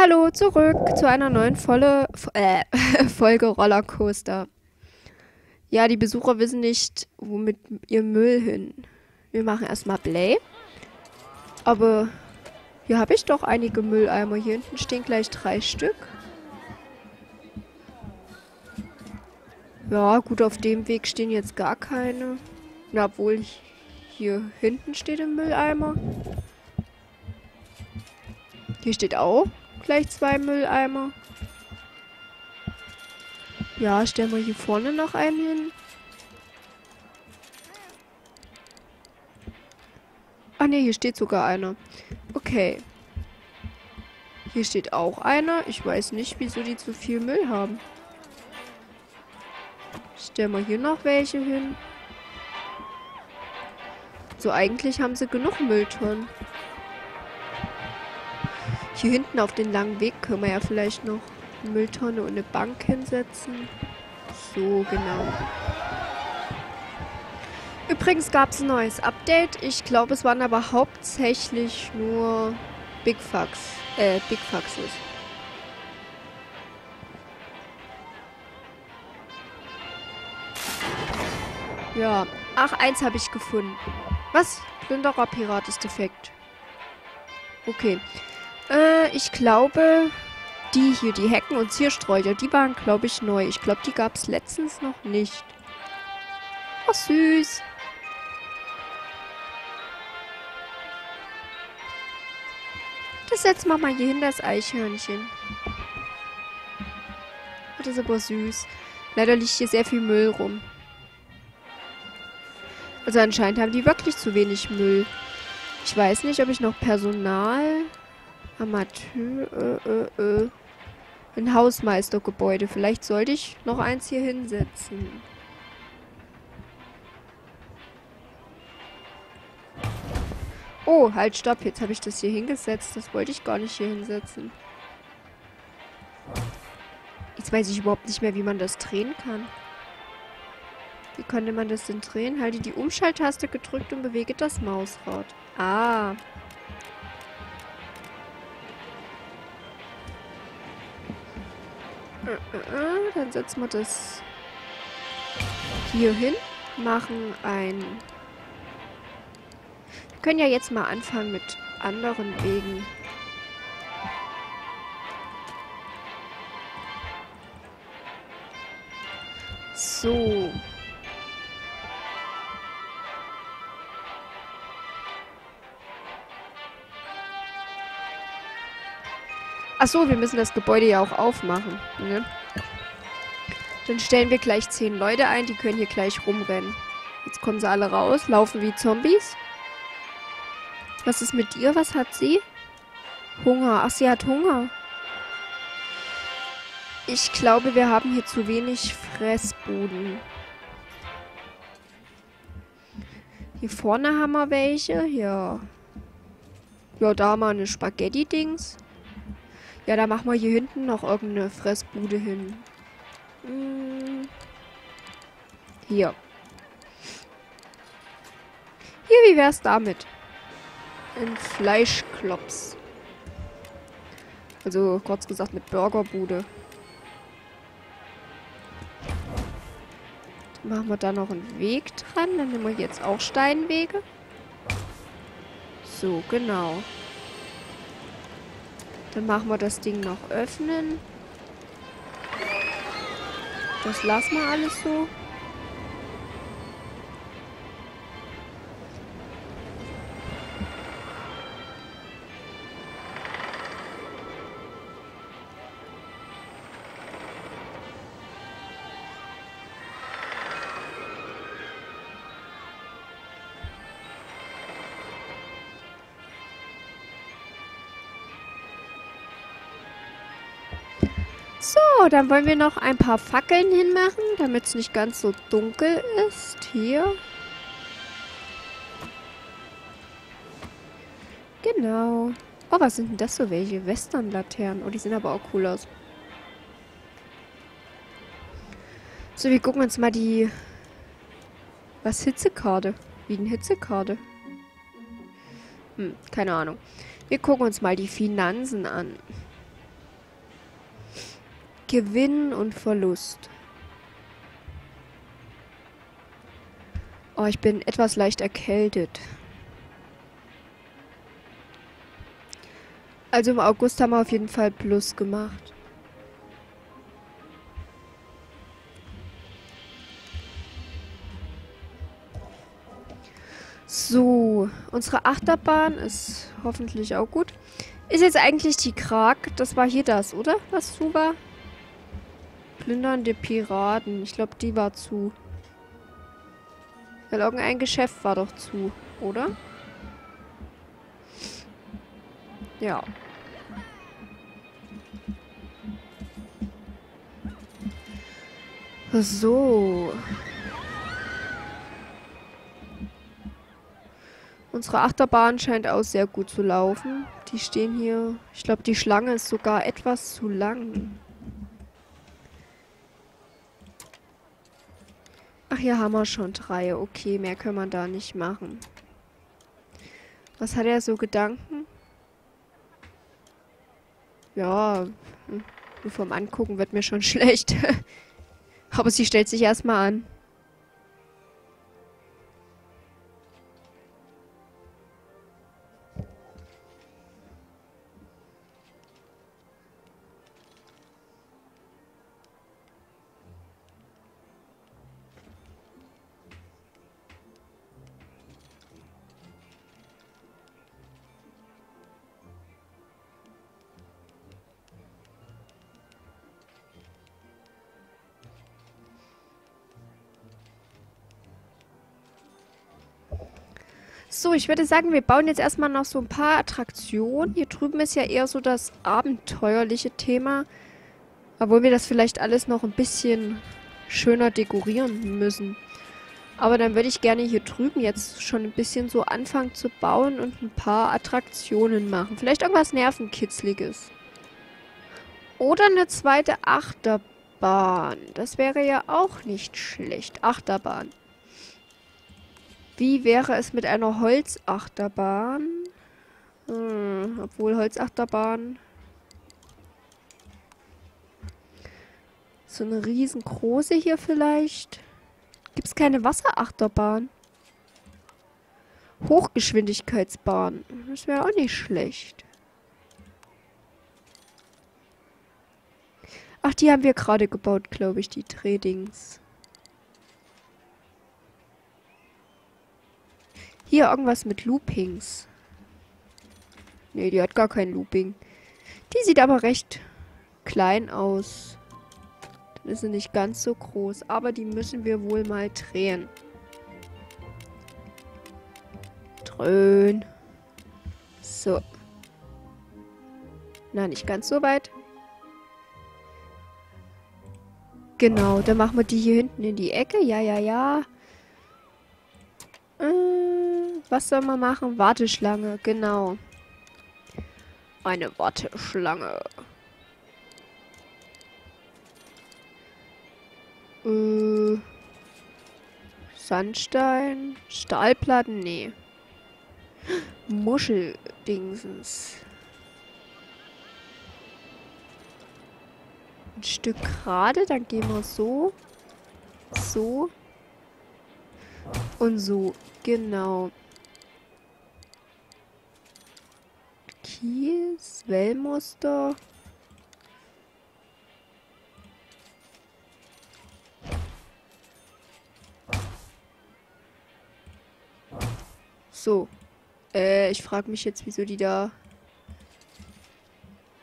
hallo, zurück zu einer neuen Volle, äh, Folge Rollercoaster. Ja, die Besucher wissen nicht, womit ihr Müll hin. Wir machen erstmal Play. Aber hier habe ich doch einige Mülleimer. Hier hinten stehen gleich drei Stück. Ja, gut, auf dem Weg stehen jetzt gar keine. Na, obwohl hier hinten steht ein Mülleimer. Hier steht auch gleich zwei Mülleimer. Ja, stellen wir hier vorne noch einen hin. Ah ne, hier steht sogar einer. Okay. Hier steht auch einer. Ich weiß nicht, wieso die zu viel Müll haben. Stellen wir hier noch welche hin. So, eigentlich haben sie genug Mülltonnen. Hier hinten auf den langen Weg können wir ja vielleicht noch eine Mülltonne und eine Bank hinsetzen. So, genau. Übrigens gab es ein neues Update. Ich glaube, es waren aber hauptsächlich nur Big Fucks. Äh, Big Faxes. Ja. Ach, eins habe ich gefunden. Was? Plünderer Pirat ist defekt. Okay. Äh, ich glaube, die hier, die Hecken und Ziersträucher, die waren, glaube ich, neu. Ich glaube, die gab es letztens noch nicht. Ach, süß. Das setzen wir mal hier hin, das Eichhörnchen. Das ist aber süß. Leider liegt hier sehr viel Müll rum. Also anscheinend haben die wirklich zu wenig Müll. Ich weiß nicht, ob ich noch Personal... Amateur... Äh, äh, äh. Ein Hausmeistergebäude. Vielleicht sollte ich noch eins hier hinsetzen. Oh, halt, stopp. Jetzt habe ich das hier hingesetzt. Das wollte ich gar nicht hier hinsetzen. Jetzt weiß ich überhaupt nicht mehr, wie man das drehen kann. Wie konnte man das denn drehen? Halte die Umschalttaste gedrückt und bewege das Mausrad. Ah. Dann setzen wir das hier hin. Machen ein wir können ja jetzt mal anfangen mit anderen Wegen. So. Achso, wir müssen das Gebäude ja auch aufmachen. Ne? Dann stellen wir gleich zehn Leute ein, die können hier gleich rumrennen. Jetzt kommen sie alle raus, laufen wie Zombies. Was ist mit ihr? Was hat sie? Hunger. Ach, sie hat Hunger. Ich glaube, wir haben hier zu wenig Fressbuden. Hier vorne haben wir welche. Ja. Ja, da haben wir eine Spaghetti-Dings. Ja, da machen wir hier hinten noch irgendeine Fressbude hin. Hm. Hier. Hier, wie wär's damit? Ein Fleischklops. Also kurz gesagt eine Burgerbude. Dann machen wir da noch einen Weg dran. Dann nehmen wir jetzt auch Steinwege. So, genau. Dann machen wir das Ding noch öffnen. Das lassen wir alles so. So, dann wollen wir noch ein paar Fackeln hinmachen, damit es nicht ganz so dunkel ist. Hier. Genau. Oh, was sind denn das so welche? Western-Laternen. Oh, die sehen aber auch cool aus. So, wir gucken uns mal die... Was? Hitzekarte? Wie eine Hitzekarte? Hm, keine Ahnung. Wir gucken uns mal die Finanzen an. Gewinn und Verlust. Oh, ich bin etwas leicht erkältet. Also im August haben wir auf jeden Fall Plus gemacht. So, unsere Achterbahn ist hoffentlich auch gut. Ist jetzt eigentlich die Krag, das war hier das, oder? Was zu war? Plündernde Piraten. Ich glaube, die war zu. Weil irgendein Geschäft war doch zu, oder? Ja. So. Unsere Achterbahn scheint auch sehr gut zu laufen. Die stehen hier. Ich glaube, die Schlange ist sogar etwas zu lang. Ach, hier haben wir schon drei. Okay, mehr können wir da nicht machen. Was hat er so Gedanken? Ja, hm, nur vom Angucken wird mir schon schlecht. Aber sie stellt sich erstmal an. Ich würde sagen, wir bauen jetzt erstmal noch so ein paar Attraktionen. Hier drüben ist ja eher so das abenteuerliche Thema. Obwohl wir das vielleicht alles noch ein bisschen schöner dekorieren müssen. Aber dann würde ich gerne hier drüben jetzt schon ein bisschen so anfangen zu bauen und ein paar Attraktionen machen. Vielleicht irgendwas Nervenkitzliges. Oder eine zweite Achterbahn. Das wäre ja auch nicht schlecht. Achterbahn. Wie wäre es mit einer Holzachterbahn? Hm, obwohl Holzachterbahn... So eine riesengroße hier vielleicht. Gibt es keine Wasserachterbahn? Hochgeschwindigkeitsbahn. Das wäre auch nicht schlecht. Ach, die haben wir gerade gebaut, glaube ich, die Drehdings. Hier irgendwas mit Loopings. Nee, die hat gar kein Looping. Die sieht aber recht klein aus. Dann ist sie nicht ganz so groß. Aber die müssen wir wohl mal drehen. Dröhn. So. Na, nicht ganz so weit. Genau, dann machen wir die hier hinten in die Ecke. Ja, ja, ja. Was soll man machen? Warteschlange, genau. Eine Warteschlange. Äh, Sandstein. Stahlplatten? Nee. Muscheldingsens. Ein Stück gerade, dann gehen wir so. So. Und so. Genau. Kies, Wellmuster. So. Äh, ich frage mich jetzt, wieso die da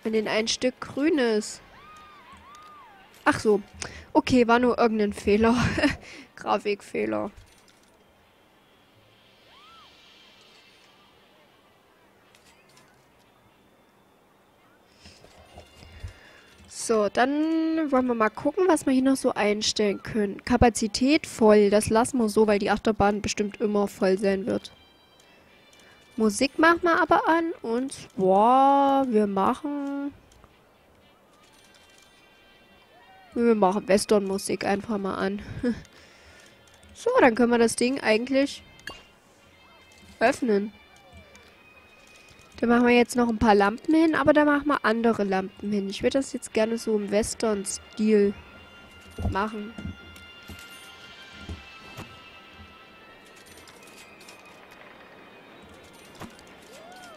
an den ein Stück grün ist. Ach so. Okay, war nur irgendein Fehler. Grafikfehler. So, dann wollen wir mal gucken, was wir hier noch so einstellen können. Kapazität voll, das lassen wir so, weil die Achterbahn bestimmt immer voll sein wird. Musik machen wir aber an und zwar, wir machen... Wir machen Western-Musik einfach mal an. so, dann können wir das Ding eigentlich öffnen. Da machen wir jetzt noch ein paar Lampen hin, aber da machen wir andere Lampen hin. Ich würde das jetzt gerne so im Western-Stil machen.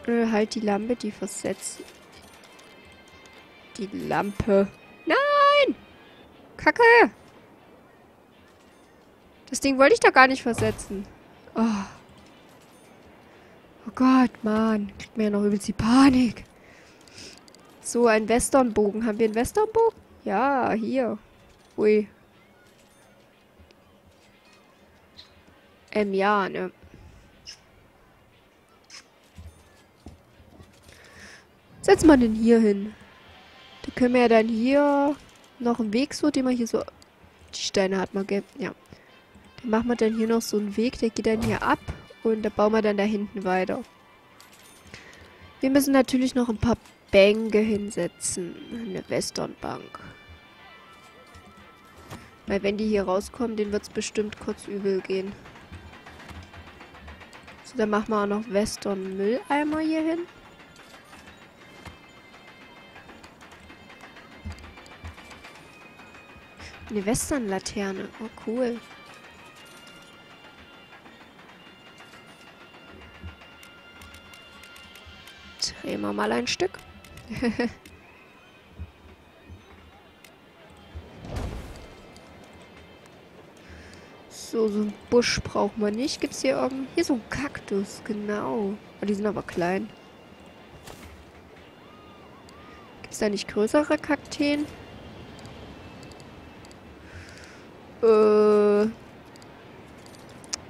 Äh, halt die Lampe, die versetzt. Die Lampe. Nein! Kacke! Das Ding wollte ich doch gar nicht versetzen. Oh. Gott, Mann. Kriegt mir ja noch übelst die Panik. So, ein Westernbogen. Haben wir einen Westernbogen? Ja, hier. Ui. Ähm, ja, ne. Setz mal den hier hin. Da können wir ja dann hier noch einen Weg so, den wir hier so... Die Steine hat man, gell? Ja. Dann machen wir dann hier noch so einen Weg, der geht dann hier ab. Und da bauen wir dann da hinten weiter. Wir müssen natürlich noch ein paar Bänke hinsetzen. Eine Westernbank. Weil wenn die hier rauskommen, denen wird es bestimmt kurz übel gehen. So, dann machen wir auch noch Western Mülleimer hier hin. Eine Western-Laterne. Oh, cool. Drehen wir mal ein Stück. so, so ein Busch brauchen wir nicht. Gibt es hier irgendwo... Hier so ein Kaktus, genau. Oh, die sind aber klein. Gibt es da nicht größere Kakteen? Äh,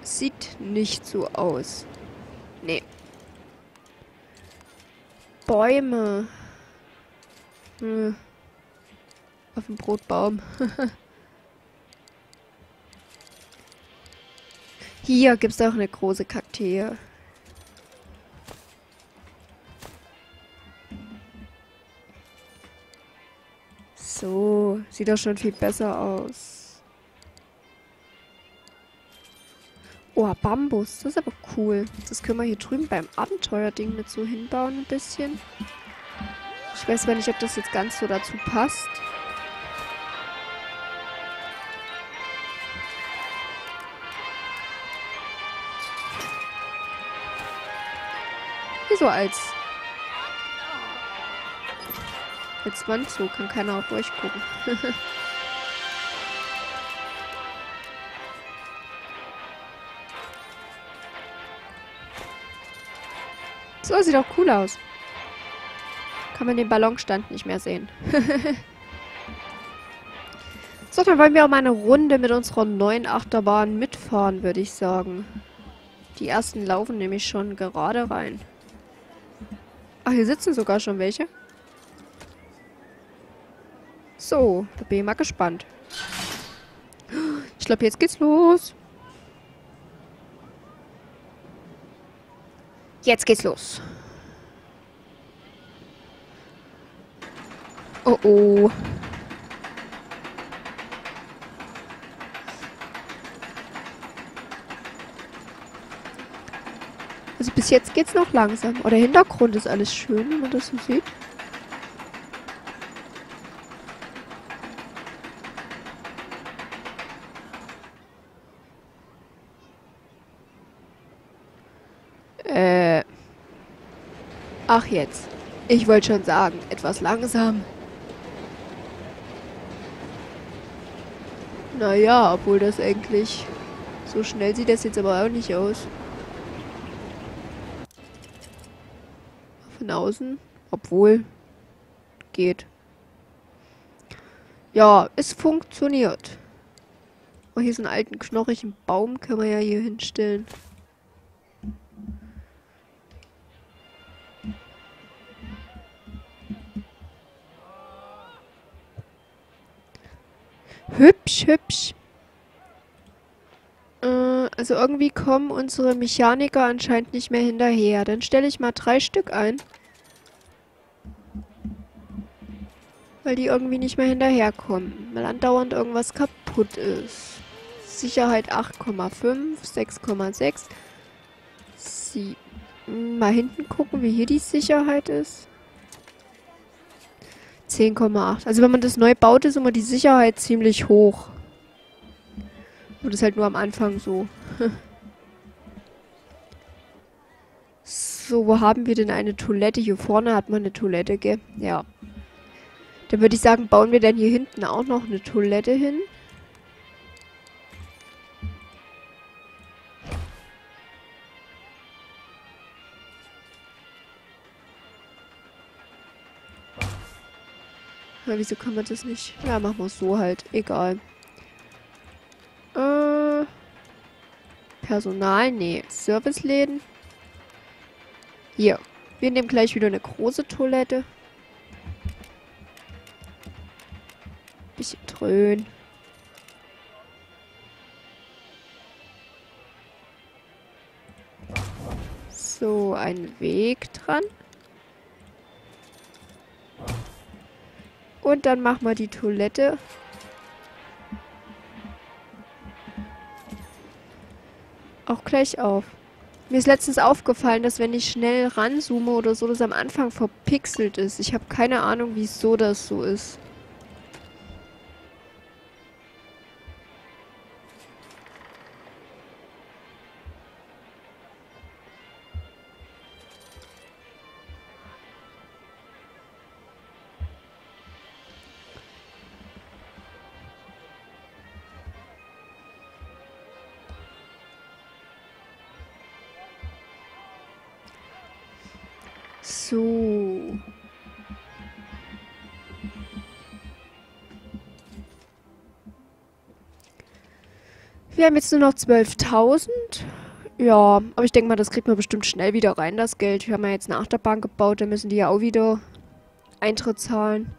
sieht nicht so aus. Bäume. Hm. Auf dem Brotbaum. Hier gibt es auch eine große Kaktee. So, sieht doch schon viel besser aus. Oh, Bambus. Das ist aber cool. Das können wir hier drüben beim Abenteuerding mit so hinbauen ein bisschen. Ich weiß zwar nicht, ob das jetzt ganz so dazu passt. Hier so als als Wand so kann keiner auf euch gucken. So, sieht auch cool aus. Kann man den Ballonstand nicht mehr sehen. so, dann wollen wir auch mal eine Runde mit unserer neuen Achterbahn mitfahren, würde ich sagen. Die ersten laufen nämlich schon gerade rein. Ach, hier sitzen sogar schon welche. So, da bin ich mal gespannt. Ich glaube, jetzt geht's los. Jetzt geht's los. Oh oh. Also bis jetzt geht's noch langsam. Oh, der Hintergrund ist alles schön, wenn man das so sieht. Ach jetzt. Ich wollte schon sagen, etwas langsam. Naja, obwohl das eigentlich... So schnell sieht das jetzt aber auch nicht aus. Von außen. Obwohl. Geht. Ja, es funktioniert. Oh, hier ist ein alten knorrigen Baum, können wir ja hier hinstellen. Hübsch, hübsch. Äh, also irgendwie kommen unsere Mechaniker anscheinend nicht mehr hinterher. Dann stelle ich mal drei Stück ein. Weil die irgendwie nicht mehr hinterherkommen. Weil andauernd irgendwas kaputt ist. Sicherheit 8,5, 6,6, 7. Hm, mal hinten gucken, wie hier die Sicherheit ist. 10,8. Also wenn man das neu baut, ist immer die Sicherheit ziemlich hoch. Und das ist halt nur am Anfang so. so, wo haben wir denn eine Toilette? Hier vorne hat man eine Toilette, gell? Ja. Dann würde ich sagen, bauen wir dann hier hinten auch noch eine Toilette hin. Ja, wieso kann man das nicht? Ja, machen wir es so halt. Egal. Äh, Personal? Nee. Serviceläden? Hier. Wir nehmen gleich wieder eine große Toilette. Bisschen dröhnen. So, ein Weg dran. Und dann machen wir die Toilette. Auch gleich auf. Mir ist letztens aufgefallen, dass wenn ich schnell ranzoome oder so, das am Anfang verpixelt ist. Ich habe keine Ahnung, wieso das so ist. So. Wir haben jetzt nur noch 12.000. Ja, aber ich denke mal, das kriegt man bestimmt schnell wieder rein, das Geld. Wir haben ja jetzt eine Achterbahn gebaut, da müssen die ja auch wieder Eintritt zahlen.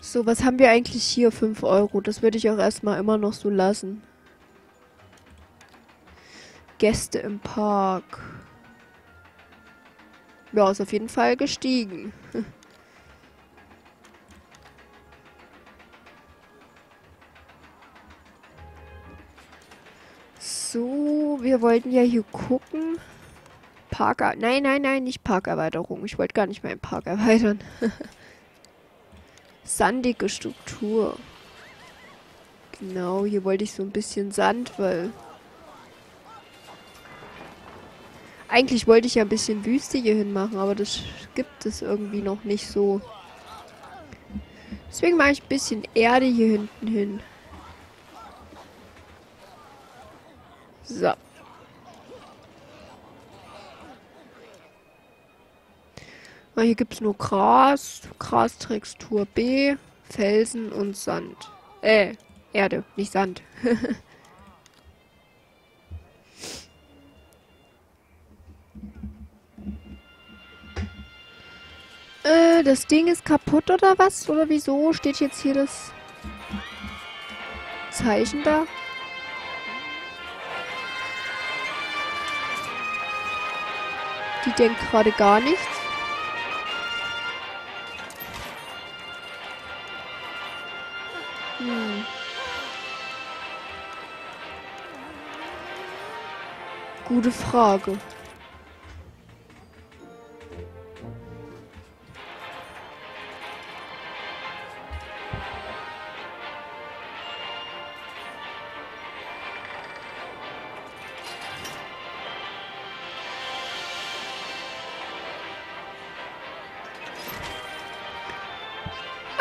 So, was haben wir eigentlich hier? 5 Euro. Das würde ich auch erstmal immer noch so lassen. Gäste im Park. Ja, ist auf jeden Fall gestiegen. so, wir wollten ja hier gucken. Park... Nein, nein, nein, nicht Parkerweiterung. Ich wollte gar nicht meinen Park erweitern. Sandige Struktur. Genau, hier wollte ich so ein bisschen Sand, weil Eigentlich wollte ich ja ein bisschen Wüste hier hin machen, aber das gibt es irgendwie noch nicht so. Deswegen mache ich ein bisschen Erde hier hinten hin. So. Ah, hier gibt es nur Gras, Grastextur B, Felsen und Sand. Äh, Erde, nicht Sand. Das Ding ist kaputt oder was? Oder wieso steht jetzt hier das Zeichen da? Die denkt gerade gar nichts. Hm. Gute Frage.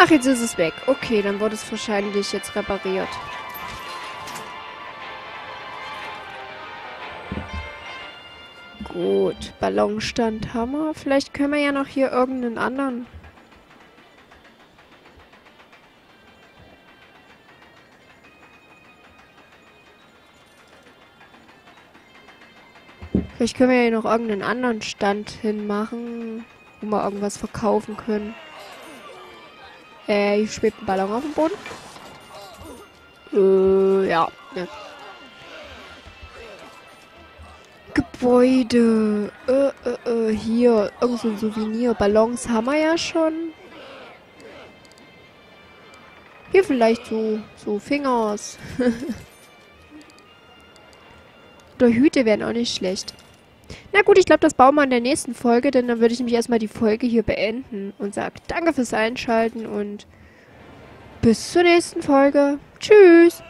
Ach, jetzt ist es weg. Okay, dann wurde es wahrscheinlich jetzt repariert. Gut, Ballonstand haben wir. Vielleicht können wir ja noch hier irgendeinen anderen... Vielleicht können wir ja noch irgendeinen anderen Stand hinmachen, wo wir irgendwas verkaufen können. Äh, hier schwebt ein Ballon auf dem Boden. Äh, ja. ja. Gebäude. Äh, äh, äh, hier. Irgend so ein Souvenir. Ballons haben wir ja schon. Hier vielleicht so, so Fingers. Oder Hüte wären auch nicht schlecht. Na gut, ich glaube, das bauen wir in der nächsten Folge, denn dann würde ich nämlich erstmal die Folge hier beenden und sage danke fürs Einschalten und bis zur nächsten Folge. Tschüss!